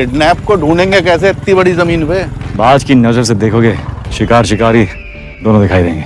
Kidnap को ढूंढेंगे कैसे इतनी बड़ी ज़मीन पे? बाज की नज़र से देखोगे शिकार शिकारी दोनों दिखाई देंगे।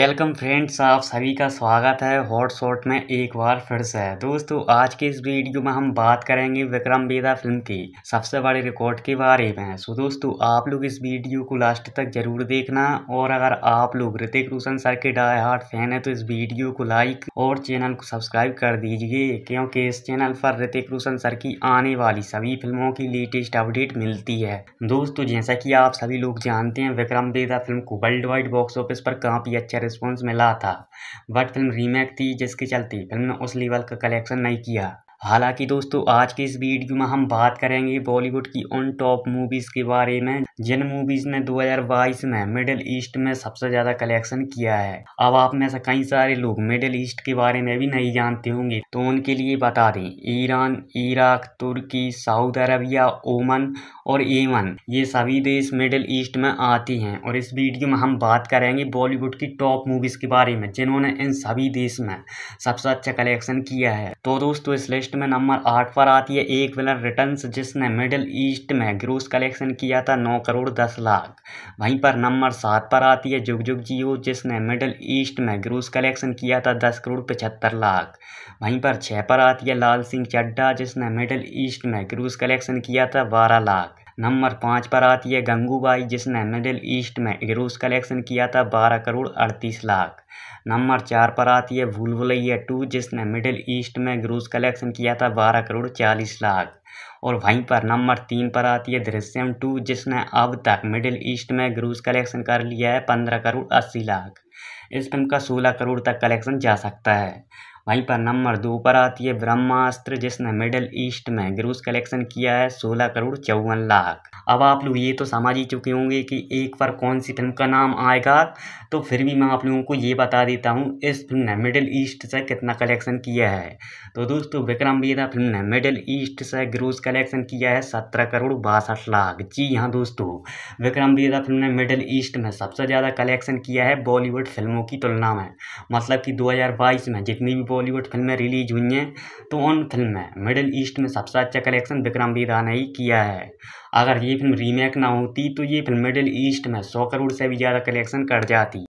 वेलकम फ्रेंड्स, आप सभी का स्वागत है हॉट शॉट में एक बार फिर से। दोस्तों, आज के इस वीडियो में हम बात करेंगे विक्रम बेदा फ़िल्म की, सबसे बड़े रिकॉर्ड के बारे में। सो दोस्तों, आप लोग इस वीडियो को लास्ट तक ज़रूर देखना और अगर आप लोग ऋतिक रोशन सर के डाई हार्ट फ़ैन है तो इस वीडियो को लाइक और चैनल को सब्सक्राइब कर दीजिए, क्योंकि इस चैनल पर ऋतिक रोशन सर की आने वाली सभी फ़िल्मों की लेटेस्ट अपडेट मिलती है। दोस्तों, जैसा की आप सभी लोग जानते हैं, विक्रम बेदा फ़िल्म को वर्ल्ड वाइड बॉक्स ऑफ़िस पर काफ़ी अच्छा रिस्पॉन्स मिला था। बट फ़िल्म रीमेक थी जिसके चलते फ़िल्म ने उस लेवल का कलेक्शन नहीं किया। हालाँकि दोस्तों, आज के इस वीडियो में हम बात करेंगे बॉलीवुड की उन टॉप मूवीज़ के बारे में, जिन मूवीज़ ने 2022 में मिडिल ईस्ट में सबसे ज़्यादा कलेक्शन किया है। अब आप में से कई सारे लोग मिडिल ईस्ट के बारे में भी नहीं जानते होंगे तो उनके लिए बता दें, ईरान, इराक, तुर्की सऊदी अरबिया ओमन और येमन ये सभी देश मिडिल ईस्ट में आती हैं। और इस वीडियो में हम बात करेंगे बॉलीवुड की टॉप मूवीज़ के बारे में, जिन्होंने इन सभी देश में सबसे अच्छा कलेक्शन किया है। तो दोस्तों, इस लिस्ट लिस्ट में नंबर आठ पर आती है। एक विलर रिटर्न जिसने मिडिल ईस्ट में ग्रोस कलेक्शन किया था, नौ करोड़ दस लाख। वहीं पर नंबर सात पर आती है जुग जुग जियो, जिसने मिडिल ईस्ट में ग्रोस कलेक्शन किया था, दस करोड़ पचहत्तर लाख। वहीं पर छः पर आती है लाल सिंह चड्डा जिसने मिडिल ईस्ट में ग्रोस कलेक्शन किया था, बारह लाख। नंबर पाँच पर आती है गंगूबाई जिसने मिडिल ईस्ट में ग्रोस कलेक्शन किया था बारह करोड़ अड़तीस लाख। नंबर चार पर आती है भूल भुलैया टू, जिसने मिडिल ईस्ट में ग्रोस कलेक्शन किया था बारह करोड़ चालीस लाख। और वहीं पर नंबर तीन पर आती है दृश्यम टू, जिसने अब तक मिडिल ईस्ट में ग्रोस कलेक्शन कर लिया है पंद्रह करोड़ अस्सी लाख। इस फ़िल्म का सोलह करोड़ तक कलेक्शन जा सकता है। वहीं पर नंबर दो पर आती है ब्रह्मास्त्र, जिसने मिडिल ईस्ट में ग्रोस कलेक्शन किया है, सोलह करोड़ चौवन लाख। अब आप लोग ये तो समझ ही चुके होंगे कि एक पर कौन सी फ़िल्म का नाम आएगा। तो फिर भी मैं आप लोगों को ये बता देता हूँ, इस फ़िल्म ने मिडिल ईस्ट से कितना कलेक्शन किया है। तो दोस्तों, विक्रम वेदा फ़िल्म ने मिडिल ईस्ट से ग्रोस कलेक्शन किया है, सत्रह करोड़ बासठ लाख। जी हाँ दोस्तों, विक्रम वेदा फ़िल्म ने मिडिल ईस्ट में सबसे ज़्यादा कलेक्शन किया है, बॉलीवुड फ़िल्मों की तुलना में। मतलब कि दो हज़ार बाईस में जितनी भी बॉलीवुड फ़िल्में रिलीज़ हुई हैं तो उन फ़िल्म में मिडिल ईस्ट में सबसे अच्छा कलेक्शन विक्रम वेदा ने ही किया है। अगर ये फ़िल्म रीमेक ना होती तो ये फ़िल्म मिडिल ईस्ट में सौ करोड़ से भी ज़्यादा कलेक्शन कर जाती।